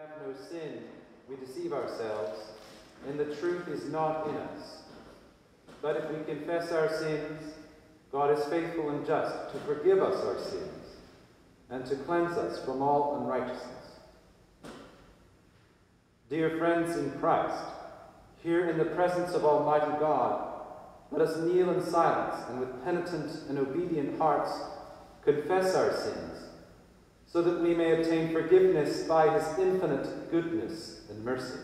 have no sin, we deceive ourselves, and the truth is not in us. But if we confess our sins, God is faithful and just to forgive us our sins and to cleanse us from all unrighteousness. Dear friends in Christ, here in the presence of Almighty God, let us kneel in silence and with penitent and obedient hearts confess our sins, so that we may obtain forgiveness by his infinite goodness and mercy.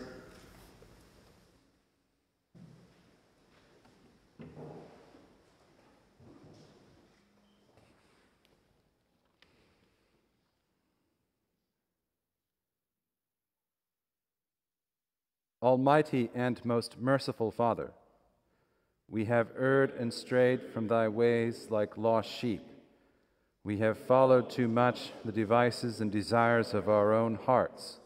Almighty and most merciful Father, we have erred and strayed from thy ways like lost sheep. We have followed too much the devices and desires of our own hearts.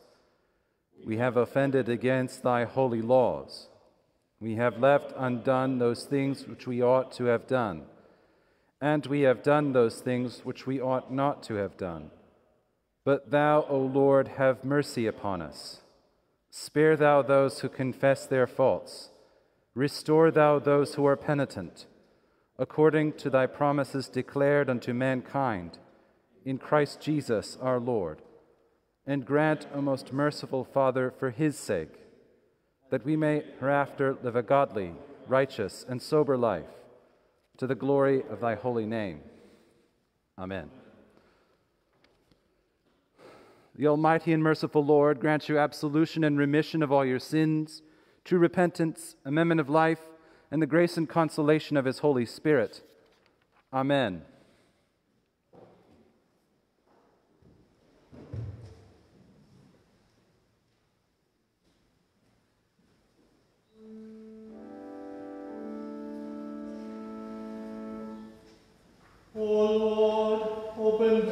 We have offended against thy holy laws. We have left undone those things which we ought to have done, and we have done those things which we ought not to have done. But thou, O Lord, have mercy upon us. Spare thou those who confess their faults. Restore thou those who are penitent, according to thy promises declared unto mankind in Christ Jesus our Lord. And grant, O most merciful Father, for his sake, that we may hereafter live a godly, righteous, and sober life, to the glory of thy holy name. Amen. The Almighty and merciful Lord grant you absolution and remission of all your sins, true repentance, amendment of life, and the grace and consolation of his Holy Spirit. Amen. O Lord, open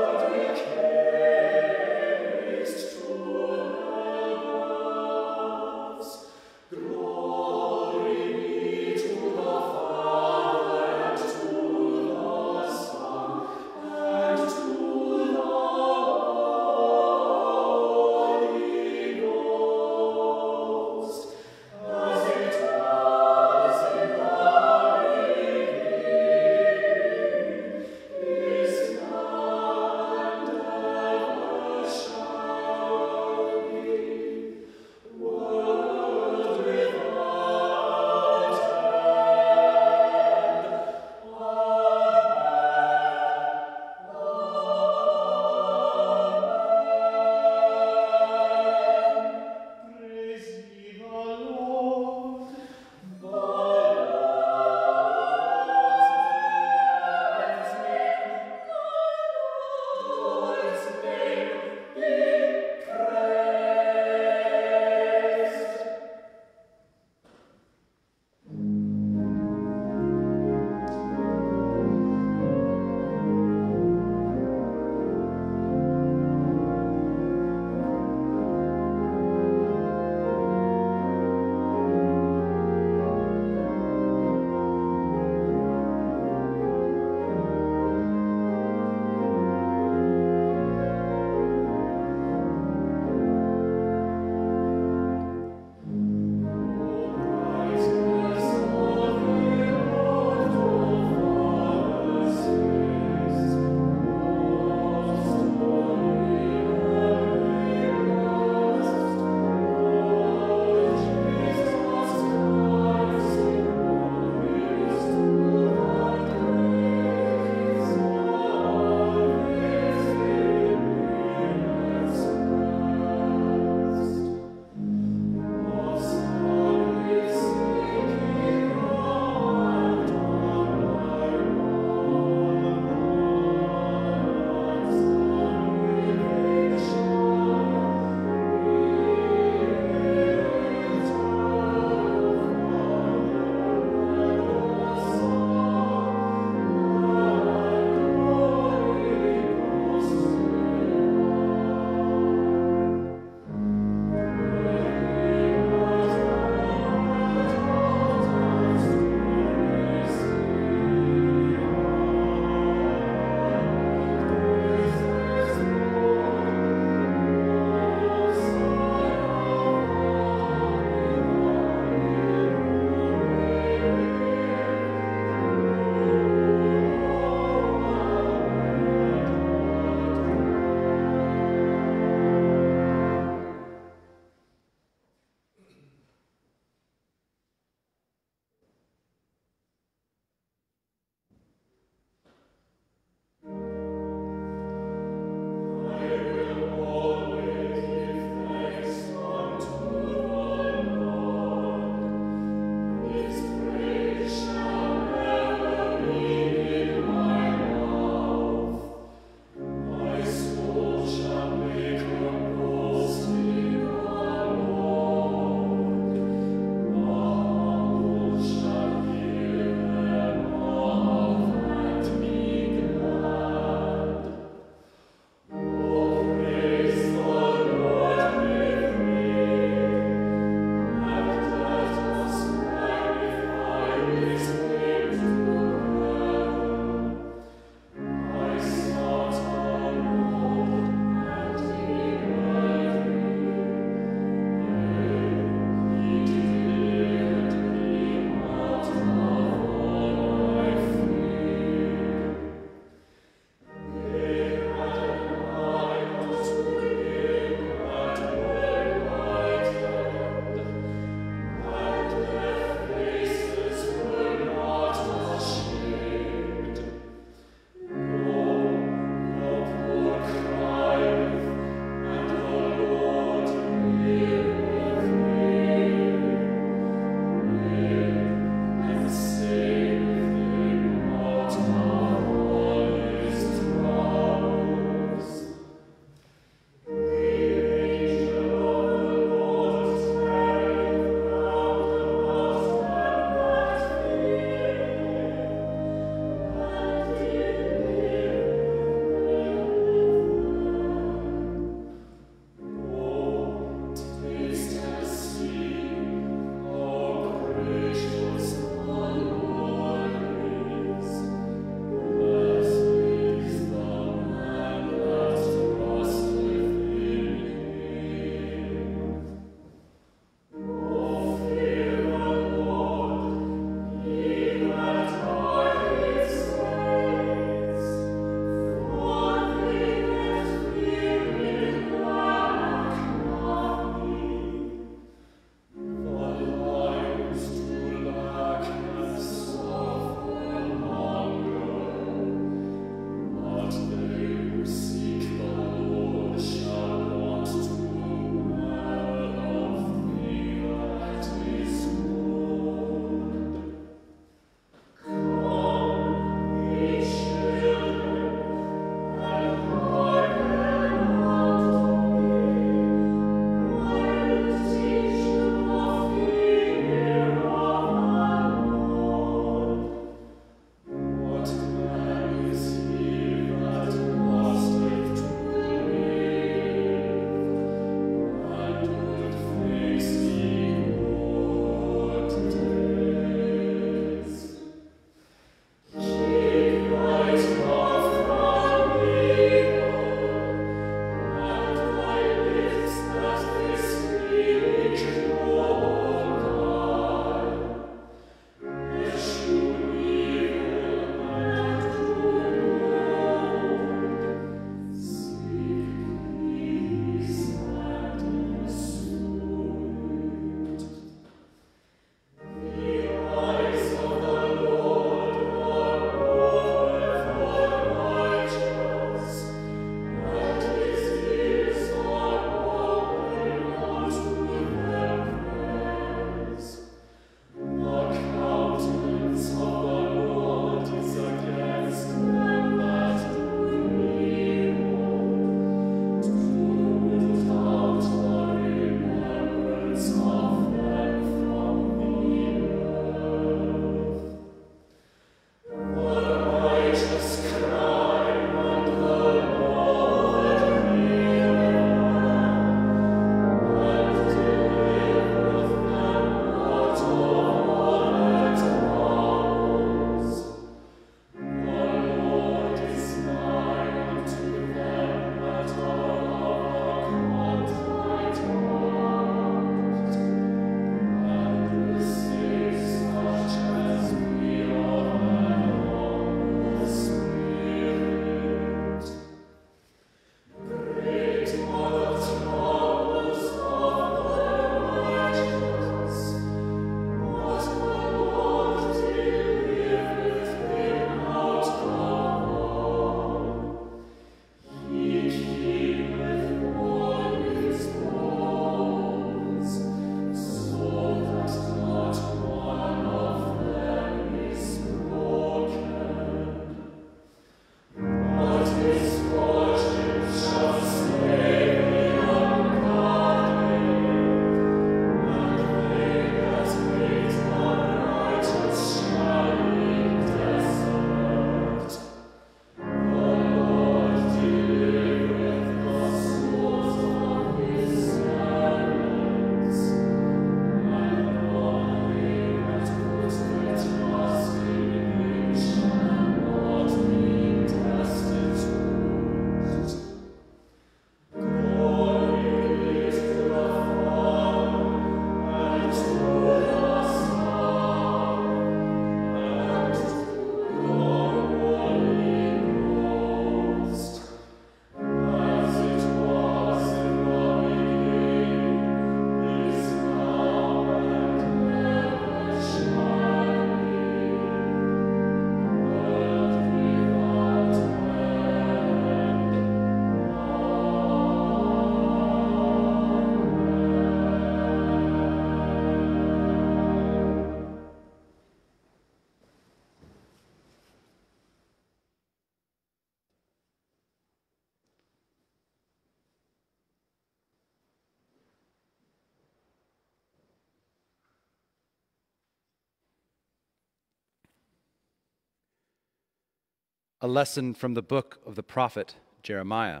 A lesson from the book of the prophet Jeremiah.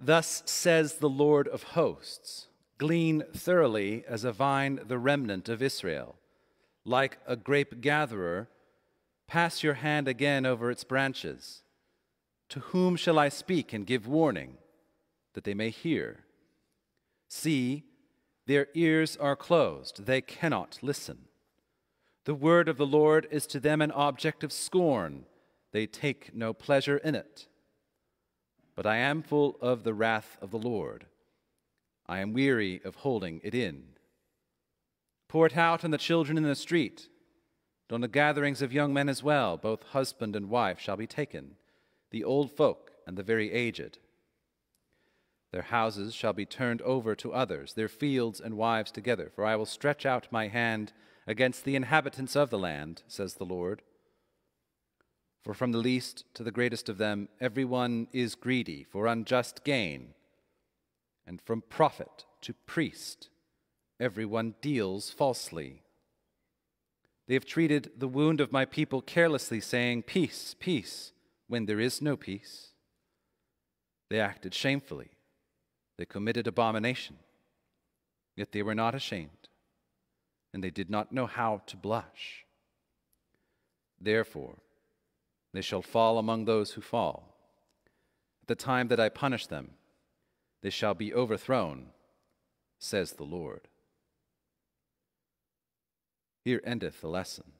Thus says the Lord of hosts Glean thoroughly as a vine the remnant of Israel. Like a grape gatherer, pass your hand again over its branches. To whom shall I speak and give warning, that they may hear? See, their ears are closed, they cannot listen. The word of the Lord is to them an object of scorn, they take no pleasure in it. But I am full of the wrath of the Lord. I am weary of holding it in. Pour it out on the children in the street, on the gatherings of young men as well. Both husband and wife shall be taken, the old folk and the very aged. Their houses shall be turned over to others, their fields and wives together, for I will stretch out my hand against the inhabitants of the land, says the Lord. For from the least to the greatest of them, every one is greedy for unjust gain, and from prophet to priest, every one deals falsely. They have treated the wound of my people carelessly, saying, Peace, peace, when there is no peace. They acted shamefully, they committed abomination, yet they were not ashamed and they did not know how to blush. Therefore, they shall fall among those who fall. At the time that I punish them, they shall be overthrown, says the Lord. Here endeth the lesson.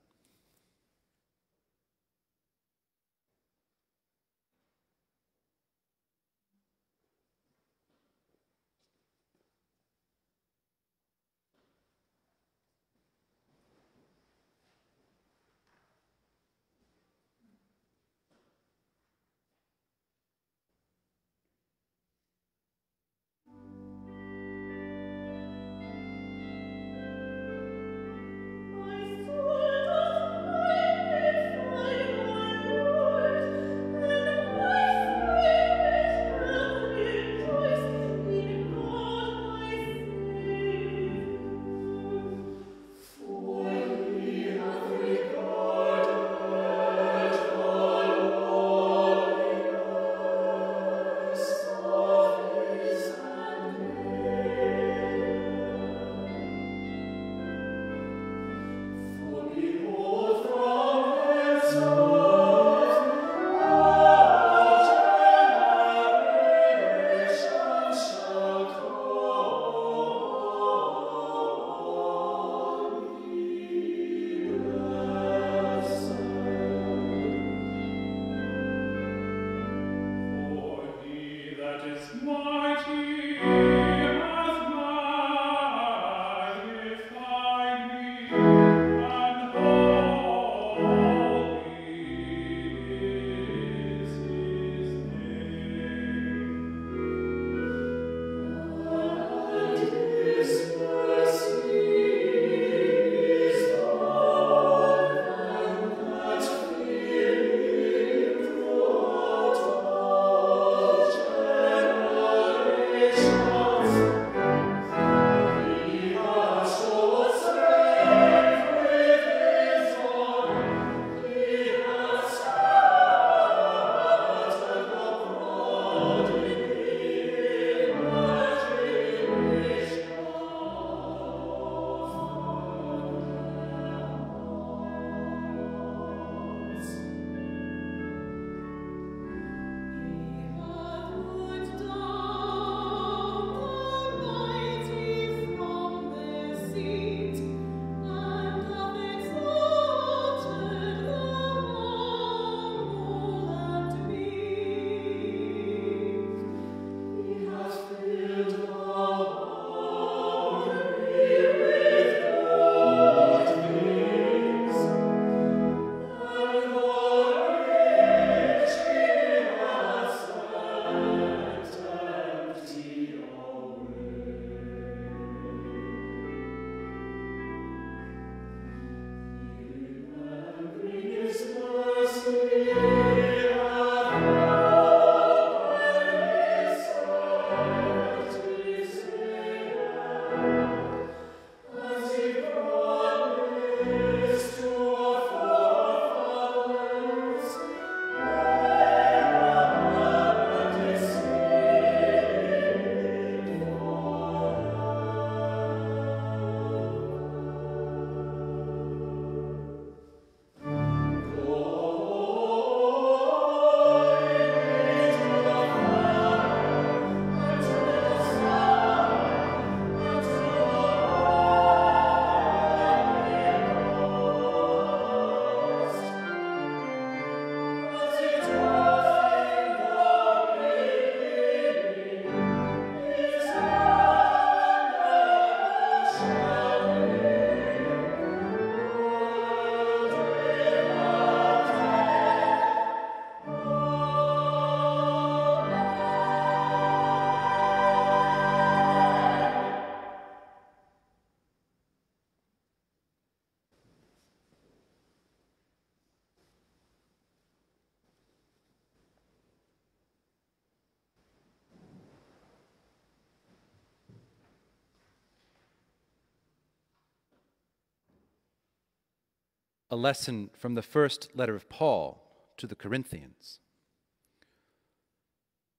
A lesson from the first letter of Paul to the Corinthians.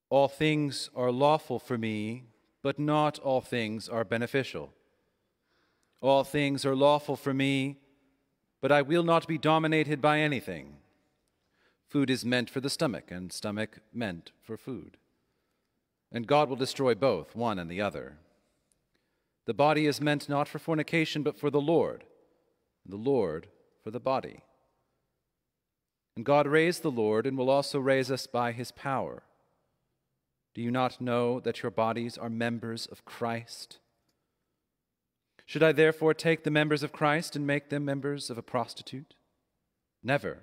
All things are lawful for me, but not all things are beneficial. All things are lawful for me, but I will not be dominated by anything. Food is meant for the stomach, and stomach meant for food. And God will destroy both, one and the other. The body is meant not for fornication, but for the Lord, and the Lord for the body. And God raised the Lord and will also raise us by his power. Do you not know that your bodies are members of Christ? Should I therefore take the members of Christ and make them members of a prostitute? Never.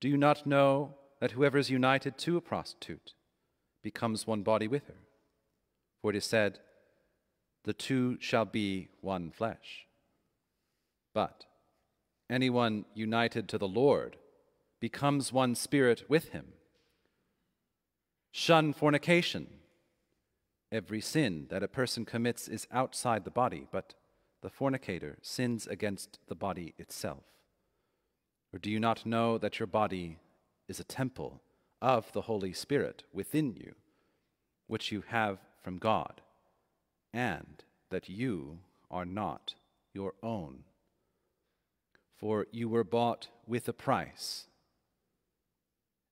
Do you not know that whoever is united to a prostitute becomes one body with her? For it is said, The two shall be one flesh. But anyone united to the Lord becomes one spirit with him. Shun fornication. Every sin that a person commits is outside the body, but the fornicator sins against the body itself. Or do you not know that your body is a temple of the Holy Spirit within you, which you have from God, and that you are not your own? For you were bought with a price.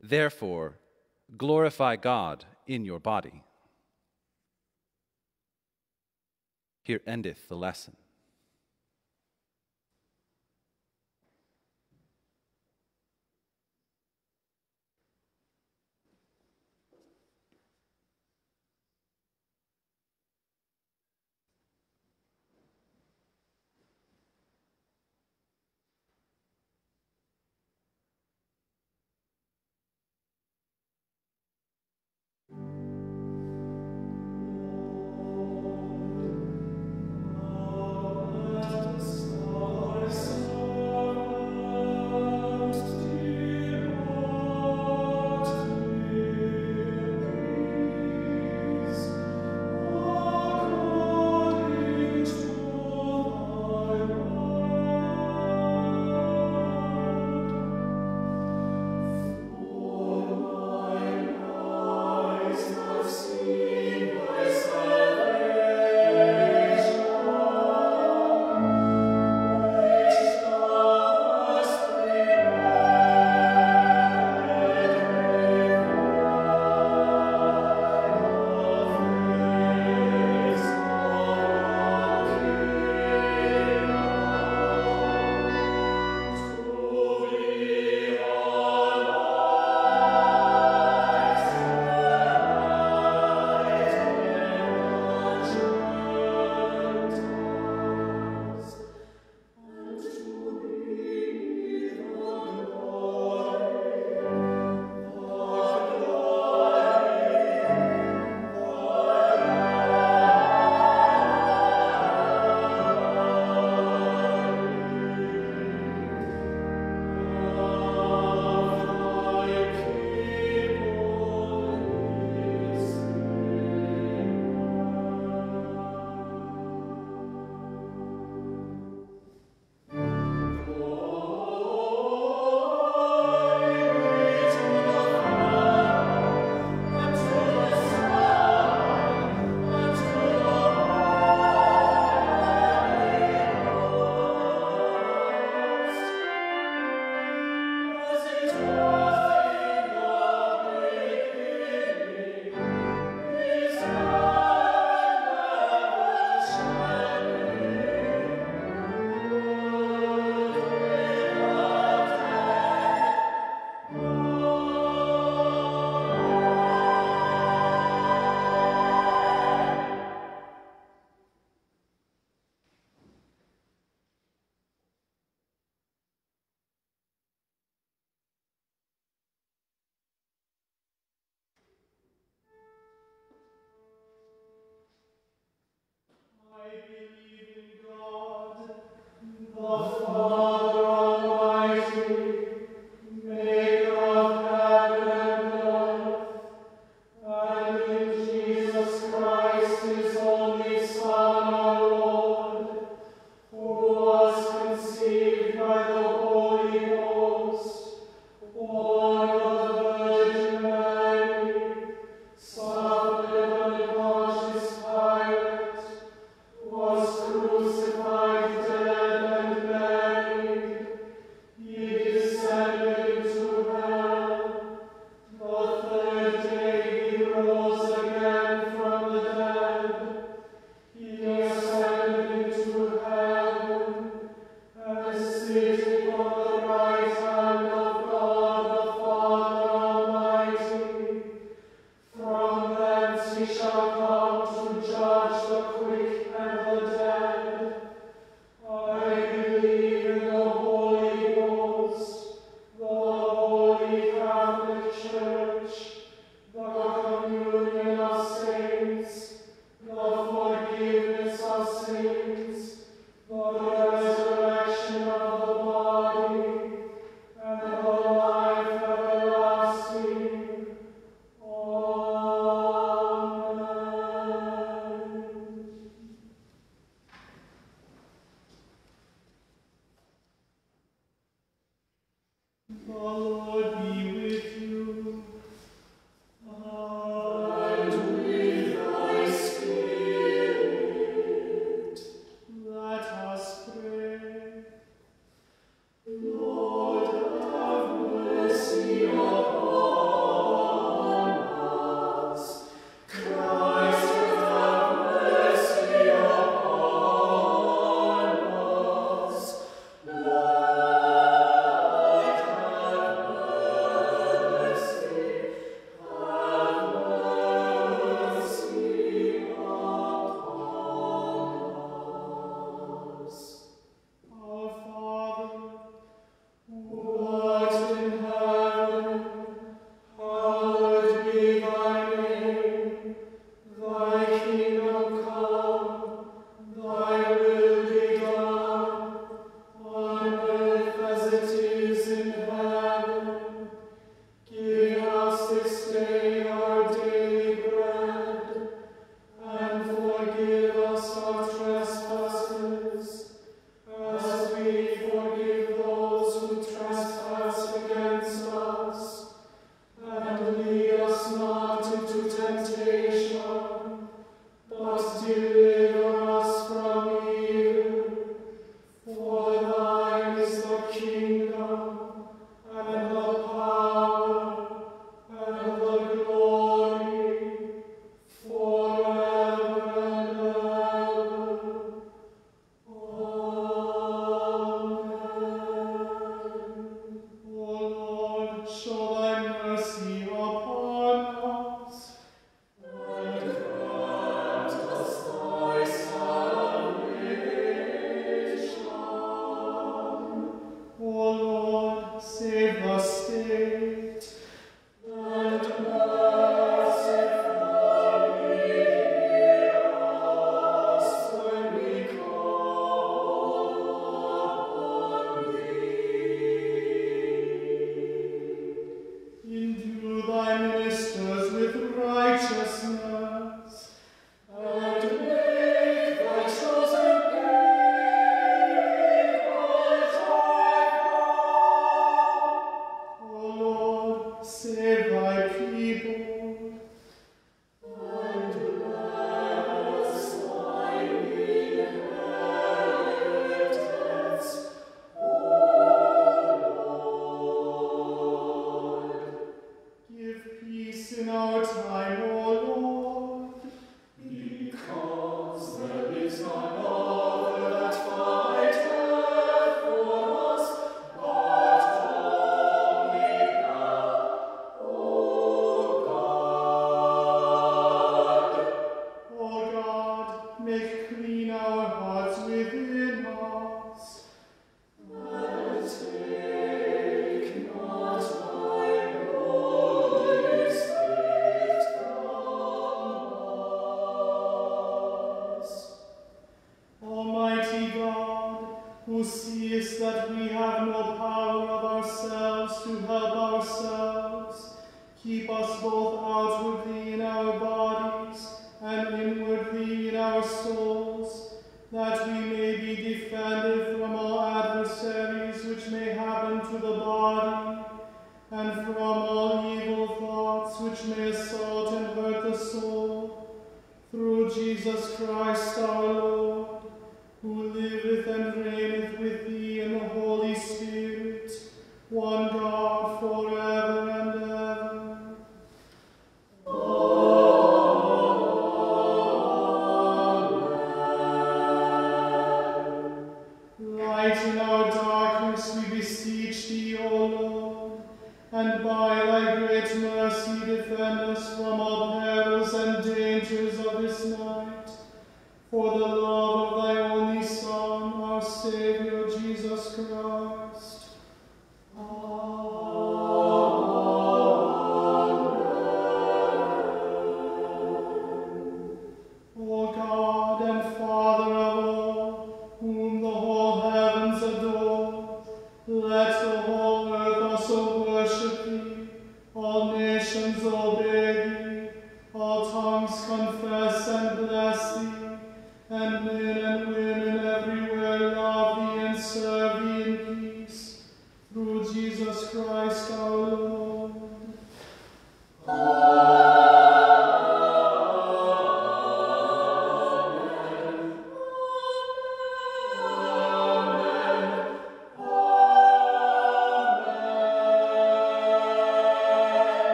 Therefore, glorify God in your body. Here endeth the lesson.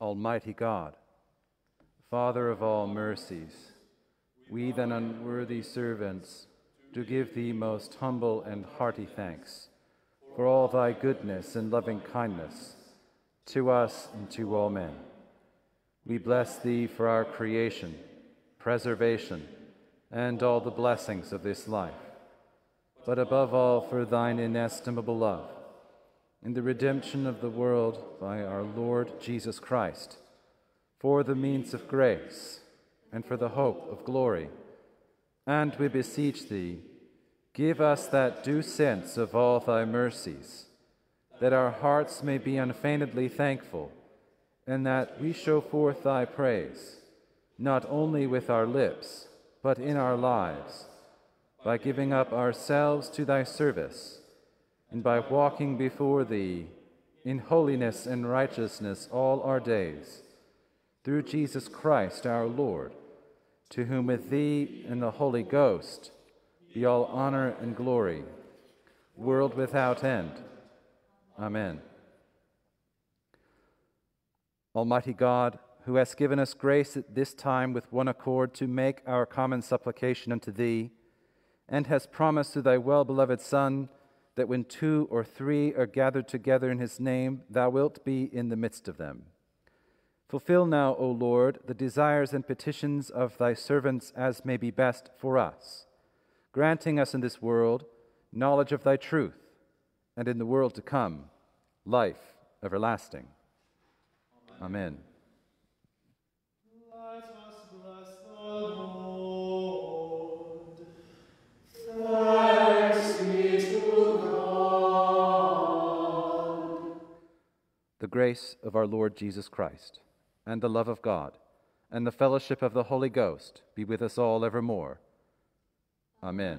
Almighty God, Father of all mercies, we, thine unworthy servants, do give thee most humble and hearty thanks for all thy goodness and loving kindness to us and to all men. We bless thee for our creation, preservation, and all the blessings of this life, but above all for thine inestimable love in the redemption of the world by our Lord Jesus Christ, for the means of grace and for the hope of glory. And we beseech thee, give us that due sense of all thy mercies, that our hearts may be unfeignedly thankful, and that we show forth thy praise, not only with our lips, but in our lives, by giving up ourselves to thy service and by walking before thee in holiness and righteousness all our days, through Jesus Christ our Lord, to whom with thee and the Holy Ghost be all honor and glory, world without end. Amen. Almighty God, who hast given us grace at this time with one accord to make our common supplication unto thee, and hast promised to thy well beloved Son, that when two or three are gathered together in his name, thou wilt be in the midst of them. Fulfill now, O Lord, the desires and petitions of thy servants as may be best for us, granting us in this world knowledge of thy truth, and in the world to come, life everlasting. Amen. Let The grace of our Lord Jesus Christ, and the love of God, and the fellowship of the Holy Ghost be with us all evermore. Amen.